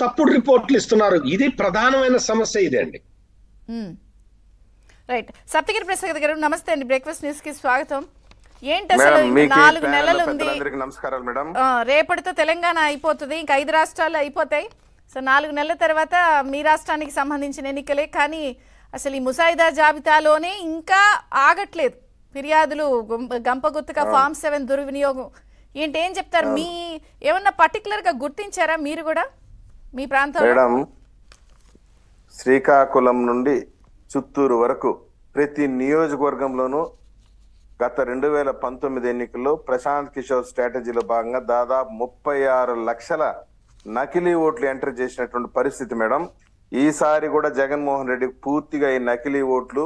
తప్పుడు రిపోర్ట్లు ఇస్తున్నారు. ఇది ప్రధానమైన సమస్య ఇదండి మ్మ్. రైట్. సప్తగిరి ప్రసాద్ గారు నమస్తే అండి. బ్రేక్ఫాస్ట్ న్యూస్కి స్వాగతం. ఏంటి అసలు నాలుగు నెలలు ఉంది నమస్కారాలు మేడం. ఆ, రేపటితో తెలంగాణ అయిపోతుంది. ఇంకా ఐదు రాష్ట్రాలు అయిపోతాయి. సో నాలుగు నెలల తర్వాత మీ రాష్ట్రానికి సంబంధించిన ఎన్నికలే. కానీ అసలు ఈ ముసాయిదా జాబితాలోనే ఇంకా ఆగట్లేదు. ఫిర్యాదులు గుం- గంపగుత్తగా ఫామ్ సెవెన్ దుర్వినియోగం. ఏంటి ఏం చెప్తారు? మీ ఏమన్నా పర్టికులర్గా గుర్తించారా మీరు కూడా? మీ ప్రాంతం మేడం శ్రీకాకుళం నుండి చిత్తూరు వరకు ప్రతి నియోజకవర్గంలోనూ గత రెండు వేల పంతొమ్మిది ఎన్నికల్లో ప్రశాంత్ కిషోర్ స్ట్రాటజీలో భాగంగా దాదాపు ముప్పై ఆరు లక్షల నకిలీ ఓట్లు ఎంటర్ చేసినటువంటి పరిస్థితి మేడం. ఈసారి కూడా జగన్మోహన్ రెడ్డి పూర్తిగా ఈ నకిలీ ఓట్లు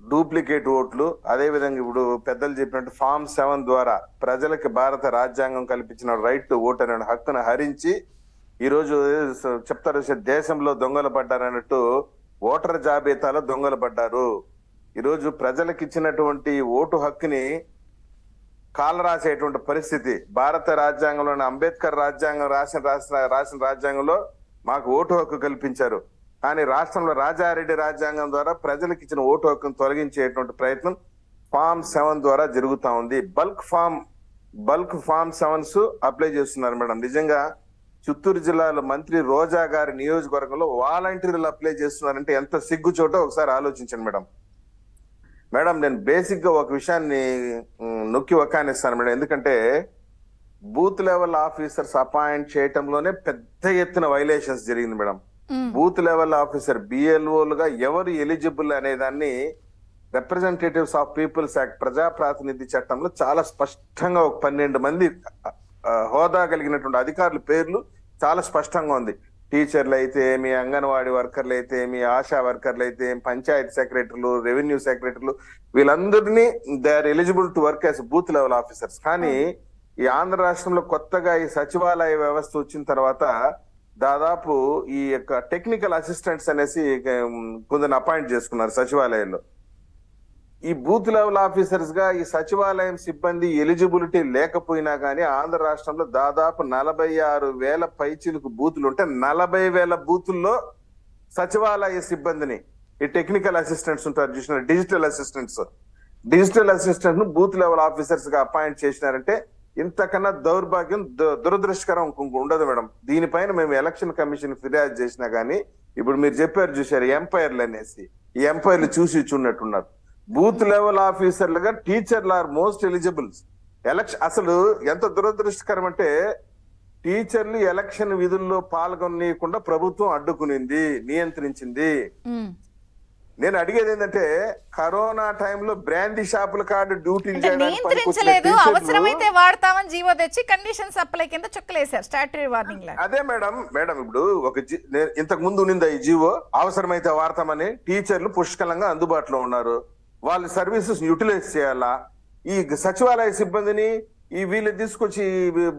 డూప్లికేట్ ఓట్లు అదేవిధంగా ఇప్పుడు పెద్దలు చెప్పినట్టు ఫామ్ సెవెన్ ద్వారా ప్రజలకు భారత రాజ్యాంగం కల్పించిన రైట్ టు ఓట్ అనే హక్కును హరించి ఈరోజు చెప్తారు దేశంలో దొంగలు పడ్డారన్నట్టు ఓటర్ జాబితాలో దొంగలు పడ్డారు. ఈరోజు ప్రజలకు ఇచ్చినటువంటి ఓటు హక్కుని కాల రాసేటువంటి పరిస్థితి. భారత రాజ్యాంగంలోని అంబేద్కర్ రాజ్యాంగం రాసిన రాసిన రాసిన రాజ్యాంగంలో మాకు ఓటు హక్కు కల్పించారు. కానీ రాష్ట్రంలో రాజారెడ్డి రాజ్యాంగం ద్వారా ప్రజలకు ఇచ్చిన ఓటు హక్కును తొలగించేటువంటి ప్రయత్నం ఫామ్ సెవెన్ ద్వారా జరుగుతా ఉంది. Bulk form bulk form sevens apply చేస్తున్నారు మేడం. నిజంగా చిత్తూరు జిల్లాలో మంత్రి రోజా గారి నియోజకవర్గంలో వాలంటీర్లు అప్లై చేస్తున్నారంటే ఎంత సిగ్గుచోటో ఒకసారి ఆలోచించండి మేడం. మేడం నేను బేసిక్గా ఒక విషయాన్ని నొక్కి వక్కానిస్తాను మేడం. ఎందుకంటే బూత్ లెవెల్ ఆఫీసర్స్ అపాయింట్ చేయటంలోనే పెద్ద ఎత్తున వైలేషన్స్ జరిగింది మేడం. బూత్ లెవెల్ ఆఫీసర్ బిఎల్ఓలుగా ఎవరు ఎలిజిబుల్ అనే దాన్ని రిప్రజెంటేటివ్స్ ఆఫ్ పీపుల్స్ యాక్ట్ ప్రజా ప్రాతినిధ్య చట్టంలో చాలా స్పష్టంగా ఒక పన్నెండు మంది హోదా కలిగినటువంటి అధికారుల పేర్లు చాలా స్పష్టంగా ఉంది. టీచర్లు అయితే మీ అంగన్వాడీ వర్కర్లు అయితే మీ ఆశా వర్కర్లు అయితే పంచాయతీ సెక్రటరీలు రెవెన్యూ సెక్రటరీలు వీళ్ళందరినీ they are eligible to work as booth level officers. కానీ ఈ ఆంధ్ర రాష్ట్రంలో కొత్తగా ఈ సచివాలయ వ్యవస్థ వచ్చిన తర్వాత దాదాపు ఈ యొక్క టెక్నికల్ అసిస్టెంట్స్ అనేసి ఉమ్, కొందరిని అపాయింట్ చేసుకున్నారు సచివాలయంలో. ఈ బూత్ లెవెల్ ఆఫీసర్స్గా ఈ సచివాలయం సిబ్బంది ఎలిజిబిలిటీ లేకపోయినా కానీ ఆంధ్ర రాష్ట్రంలో దాదాపు నలభై ఆరు వేల పైచిలకు బూతులు ఉంటే నలభై వేల బూతుల్లో సచివాలయ సిబ్బందిని ఈ టెక్నికల్ అసిస్టెంట్స్ ఉంటారు చూసిన డిజిటల్ అసిస్టెంట్స్. డిజిటల్ అసిస్టెంట్ను బూత్ లెవెల్ ఆఫీసర్స్గా అపాయింట్ చేసినారంటే ఇంతకన్నా దౌర్భాగ్యం దు- దురదృష్టకరం ఇంకొక ఉండదు మేడం. దీనిపైన మేము ఎలక్షన్ కమిషన్ ఫిర్యాదు చేసినా గానీ ఇప్పుడు మీరు చెప్పారు చూసారు ఎంపైర్లు అనేసి ఈ ఎంపైర్లు చూసి చూడట్టున్నారు బూత్ లెవెల్ ఆఫీసర్లుగా టీచర్లు ఆర్ మోస్ట్ ఎలిజిబుల్స్ ఎలక్షన్ అసలు ఎంత దురదృష్టకరం అంటే టీచర్లు ఎలక్షన్ విధుల్లో పాల్గొనకుండా ప్రభుత్వం అడ్డుకునింది నియంత్రించింది. నేను అడిగేది ఏంటంటే కరోనా టైంలో బ్రాండీ షాపుల కార్డు డ్యూటీలు నియంత్రించలేదు అవసరమైతే వాడతామని జీవో తెచ్చి కింద చుక్కలేశారు స్టాటరీ వార్నింగ్ లాగా. అదే మేడం మేడం ఇప్పుడు ఒక ఇంతకు ముందు ఉన్నిందా ఈ జీవో? అవసరమైతే వాడతామని టీచర్లు పుష్కలంగా అందుబాటులో ఉన్నారు. వాళ్ళ సర్వీసెస్ యూటిలైజ్ చేయాలా? ఈ సచివాలయ సిబ్బందిని ఈ వీళ్ళు తీసుకొచ్చి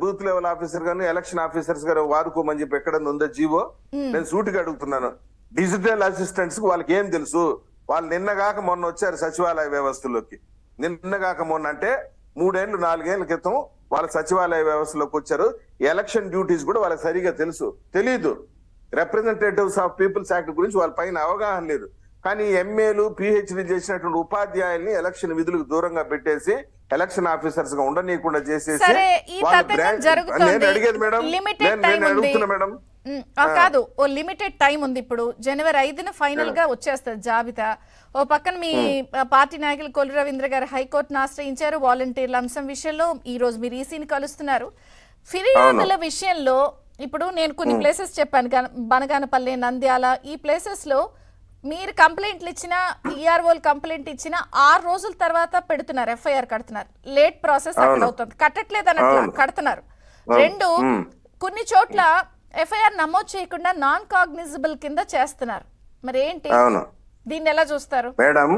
బూత్ లెవెల్ ఆఫీసర్ గాను ఎలక్షన్ ఆఫీసర్స్ గారు వాడుకోమని చెప్పి ఎక్కడ ఉందో జీవో? నేను సూటిగా అడుగుతున్నాను. డిజిటల్ అసిస్టెంట్స్ వాళ్ళకి ఏం తెలుసు? వాళ్ళు నిన్నగాక మొన్న వచ్చారు సచివాలయ వ్యవస్థలోకి. నిన్నగాక మొన్న అంటే మూడేళ్ళు నాలుగేళ్ళ క్రితం వాళ్ళ సచివాలయ వ్యవస్థలోకి వచ్చారు. ఎలక్షన్ డ్యూటీస్ కూడా వాళ్ళకి సరిగా తెలుసు. తెలీదు. రిప్రజెంటేటివ్స్ ఆఫ్ పీపుల్స్ యాక్ట్ గురించి వాళ్ళ పైన అవగాహన లేదు. కానీ ఎంఏలు పిహెచ్డి చేసినటువంటి ఉపాధ్యాయుల్ని ఎలక్షన్ విధులకు దూరంగా పెట్టేసి ఎలక్షన్ ఆఫీసర్స్గా ఉండనీయకుండా చేసేసి నేను అడిగేది మేడం నేను- అడుగుతున్నా మేడం. కాదు ఓ లిమిటెడ్ టైం ఉంది ఇప్పుడు. జనవరి ఐదున ఫైనల్గా వచ్చేస్తుంది జాబితా. ఓ పక్కన మీ పార్టీ నాయకులు కొల్లు రవీంద్ర గారు హైకోర్టును ఆశ్రయించారు. వాలంటీర్ల అంశం విషయంలో ఈ రోజు మీరు ఈసీని కలుస్తున్నారు. ఫిర్యాదుల విషయంలో ఇప్పుడు నేను కొన్ని ప్లేసెస్ చెప్పాను. గన- బనగానపల్లి నంద్యాల ఈ ప్లేసెస్లో మీరు కంప్లైంట్లు ఇచ్చిన ఈఆర్ఓలు కంప్లైంట్ ఇచ్చిన ఆరు రోజుల తర్వాత పెడుతున్నారు ఎఫ్ఐఆర్ కడుతున్నారు. లేట్ ప్రాసెస్ అక్కడ. అవుతుంది. కట్టట్లేదు అన్నట్లు. కడుతున్నారు. రెండు. కొన్ని చోట్ల ఎఫ్ఐఆర్ నమోదు చేయకుండా నాన్ కాగ్నిజబుల్ కింద చేస్తున్నారు. మరి ఏంటి? దీన్ని ఎలా చూస్తారు? మేడం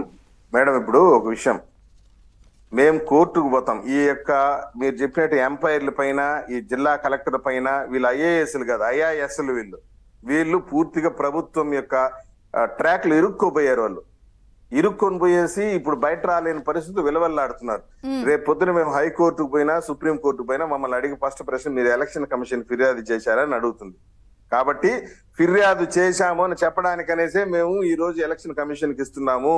మేడం ఇప్పుడు ఒక విషయం. మేము కోర్టుకు పోతాం. ఈ యొక్క మీరు చెప్పినట్టు ఎంపైర్ల పైన ఈ జిల్లా కలెక్టర్ పైన వీళ్ళు ఐఏఎస్లు కాదు ఐఆర్ఎస్లు వీళ్ళు. వీళ్ళు పూర్తిగా ప్రభుత్వం యొక్క ట్రాక్లు ఇరుక్కోపోయారు వాళ్ళు. ఇరుక్కొని పోయేసి ఇప్పుడు బయట రాలేని పరిస్థితి విలువల్లాడుతున్నారు. రేపు పొద్దున మేము హైకోర్టుకు పోయినా సుప్రీం కోర్టుకు పోయినా మమ్మల్ని అడిగి ఫస్ట్ ప్రశ్న మీరు ఎలక్షన్ కమిషన్ ఫిర్యాదు చేశారని అడుగుతుంది. కాబట్టి ఫిర్యాదు చేశాము అని చెప్పడానికి అనేసే మేము ఈ రోజు ఎలక్షన్ కమిషన్కి ఇస్తున్నాము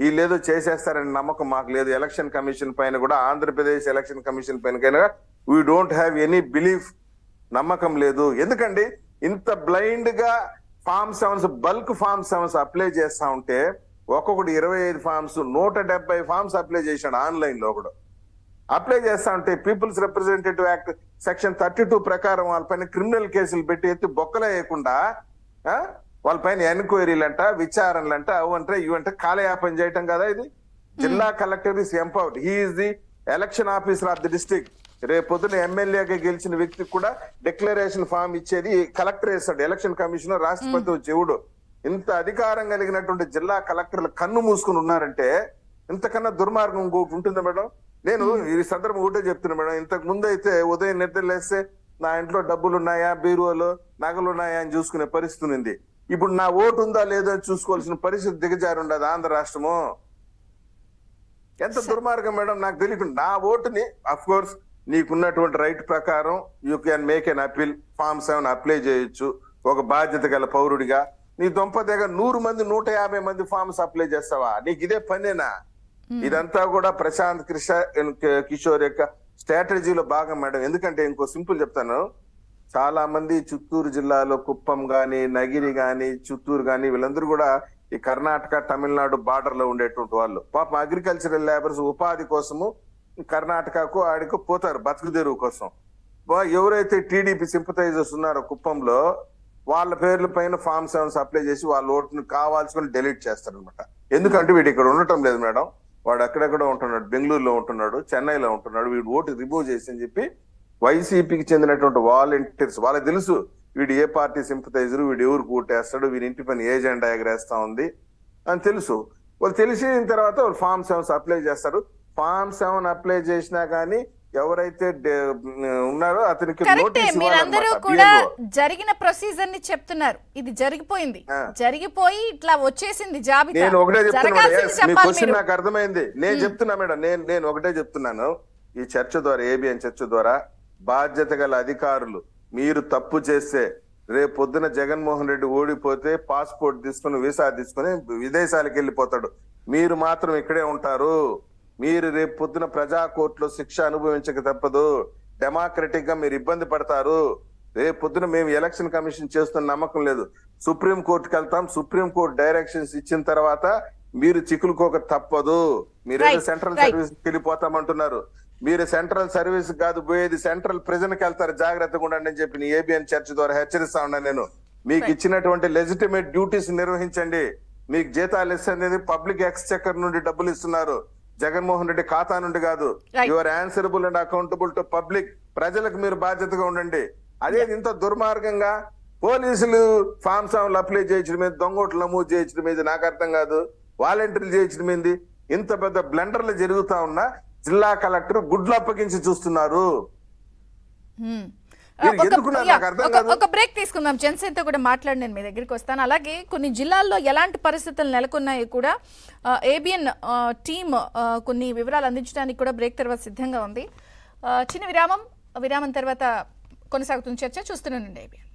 వీళ్ళేదో చేసేస్తారని నమ్మకం మాకు లేదు. ఎలక్షన్ కమిషన్ పైన కూడా ఆంధ్రప్రదేశ్ ఎలక్షన్ కమిషన్ పైన కైనా we don't have any belief నమ్మకం లేదు. ఎందుకండి? ఇంత బ్లైండ్గా form sevens bulk form sevens apply చేస్తా ఉంటే ఒక్కొక్కటి ఇరవై ఐదు ఫార్మ్స్ నూట డెబ్బై ఫార్మ్స్ అప్లై చేశాడు ఆన్లైన్లో ఒకడు అప్లై చేస్తా ఉంటే people's representative act section thirty two ప్రకారం వాళ్ళపైన క్రిమినల్ కేసులు పెట్టి ఎత్తి బొక్కలు వేయకుండా ఆ, వాళ్ళపైన ఎన్క్వైరీలు అంట విచారణలు అంట అవు అంటే ఇవంటే కాలయాపన చేయటం కదా ఇది. జిల్లా collector is empowered he is the election officer of the district రేపు పొద్దున ఎమ్మెల్యేగా గెలిచిన వ్యక్తికి కూడా డిక్లరేషన్ ఫామ్ ఇచ్చేది కలెక్టర్ వేస్తాడు. ఎలక్షన్ కమిషనర్ రాష్ట్రపతి చెవుడు. ఇంత అధికారం కలిగినటువంటి జిల్లా కలెక్టర్లు కన్ను మూసుకుని ఉన్నారంటే ఇంతకన్నా దుర్మార్గం ఇంకొకటి ఉంటుందా మేడం? నేను ఈ సందర్భం ఒకటే చెప్తున్నా మేడం. ఇంతకు ముందు అయితే ఉదయం నిద్ర లేస్తే నా ఇంట్లో డబ్బులు ఉన్నాయా బీరువాలో నగలు ఉన్నాయా అని చూసుకునే పరిస్థితి ఉంది. ఇప్పుడు నా ఓటు ఉందా లేదో అని చూసుకోవాల్సిన పరిస్థితి దిగజారి ఉండదు ఆంధ్ర రాష్ట్రము. ఎంత దుర్మార్గం మేడం నాకు తెలియకుండా నా ఓటుని అఫ్ కోర్స్ నీకున్నటువంటి రైట్ ప్రకారం you can make an appeal form seven apply చేయొచ్చు. ఒక బాధ్యత గల పౌరుడిగా. నీ దొంప దగ్గర నూరు మంది నూట యాభై మంది ఫామ్స్ అప్లై చేస్తావా? నీకు ఇదే పనేనా? ఇదంతా కూడా ప్రశాంత్ కిషోర్ కిషోర్ యొక్క స్ట్రాటజీలో భాగం మేడం ఎందుకంటే ఇంకో సింపుల్ చెప్తాను. చాలా మంది చిత్తూరు జిల్లాలో కుప్పం గాని నగిరి గాని చిత్తూరు గాని వీళ్ళందరూ కూడా ఈ కర్ణాటక తమిళనాడు బార్డర్లో ఉండేటువంటి వాళ్ళు. పాపం అగ్రికల్చరల్ లేబర్స్ ఉపాధి కోసము కర్ణాటకకు ఆడికి పోతారు బతుకుదెరువు కోసం. వా- ఎవరైతే టీడీపీ సింపథైజర్స్ ఉన్నారో కుప్పంలో వాళ్ళ పేర్ల పైన ఫామ్ సెవెన్స్ అప్లై చేసి వాళ్ళ ఓటును కావాల్సుకొని డెలీట్ చేస్తారనమాట ఎందుకంటే వీడు ఇక్కడ ఉండటం లేదు మేడం. వాడు అక్కడెక్కడ ఉంటున్నాడు. బెంగళూరులో ఉంటున్నాడు చెన్నైలో ఉంటున్నాడు. వీడు ఓటు రిమూవ్ చేసి అని చెప్పి వైసీపీకి చెందినటువంటి వాలంటీర్స్ వాళ్ళకి తెలుసు వీడు ఏ పార్టీ సింపథైజర్ వీడు ఎవరికి ఓటేస్తాడు వీడి ఇంటి పని ఏ జెండా ఎగరేస్తా ఉంది అని తెలుసు. వాళ్ళు తెలిసిన తర్వాత వాళ్ళు ఫామ్ సెవెన్స్ అప్లై చేస్తారు. ఫామ్ సెవెన్ అప్లై చేసినా కానీ ఎవరైతే ఉన్నారో అతనికి మీరందరూ కూడా. జరిగిన ప్రొసీజర్ని చెప్తున్నారు. ఇది జరిగిపోయింది. జరిగిపోయి ఇట్లా వచ్చేసింది జాబితా. నేను ఒకటే చెప్తున్నా మేడం. జరగాల్సింది Yes, మీ చెప్పాలి క్వశ్చన్ మీరు. నాకు అర్థమైంది. నేను చెప్తున్నా మేడం. నేను నేను ఒకటే చెప్తున్నాను. ఈ చర్చ ద్వారా ఏబిఎన్ చర్చ ద్వారా బాధ్యత గల అధికారులు మీరు తప్పు చేస్తే రేపు పొద్దున జగన్మోహన్ రెడ్డి ఓడిపోతే పాస్పోర్ట్ తీసుకుని వీసా తీసుకుని విదేశాలకు వెళ్ళిపోతాడు. మీరు మాత్రం ఇక్కడే ఉంటారు. మీరు రేపు పొద్దున ప్రజా కోర్టులో శిక్ష అనుభవించక తప్పదు. డెమోక్రటిక్గా మీరు ఇబ్బంది పడతారు. రేపు పొద్దున మేము ఎలక్షన్ కమిషన్ చేస్తున్న నమ్మకం లేదు. సుప్రీం కోర్టుకి వెళ్తాం. సుప్రీం కోర్టు డైరెక్షన్స్ ఇచ్చిన తర్వాత మీరు చిక్కులుకోక తప్పదు. మీరు Right, సెంట్రల్. సర్వీస్ వెళ్ళిపోతామంటున్నారు. మీరు సెంట్రల్ సర్వీస్ కాదు పోయేది సెంట్రల్ ప్రిజన్కి వెళ్తారు. జాగ్రత్తగా ఉండండి అని చెప్పి ఏబిఎన్ చర్చ్ ద్వారా హెచ్చరిస్తా ఉన్నాను నేను. మీకు. ఇచ్చినటువంటి లెజిటిమేట్ డ్యూటీస్ నిర్వహించండి. మీకు జీతాలు ఇస్తుంది పబ్లిక్ ఎక్స్చెక్కర్ నుండి డబ్బులు ఇస్తున్నారు. జగన్మోహన్ రెడ్డి ఖాతా నుండి కాదు. Your answerable and accountable to public ప్రజలకు మీరు బాధ్యతగా ఉండండి. అదే ఇంత దుర్మార్గంగా పోలీసులు ఫామ్ సాములు అప్లై చేయించడం మీద దొంగోట్లు నమోదు చేయించడం మీద నాకు అర్థం కాదు. వాలంటీర్లు చేయించడం ఏంది? ఇంత పెద్ద బ్లండర్లు జరుగుతా ఉన్నా జిల్లా కలెక్టర్ గుడ్లు అప్పగించి చూస్తున్నారు. మీరు ఒక- బ్రేక్ తీసుకుందాం. జనసేనతో కూడా మాట్లాడి నేను మీ దగ్గరికి వస్తాను. అలాగే కొన్ని జిల్లాల్లో ఎలాంటి పరిస్థితులు నెలకొన్నాయి కూడా ఏబిఎన్ టీమ్ కొన్ని వివరాలు అందించడానికి కూడా బ్రేక్ తర్వాత సిద్ధంగా ఉంది. చిన్న విరామం విరామం తర్వాత కొనసాగుతున్న చర్చ చూస్తున్నానండి ఏబిఎన్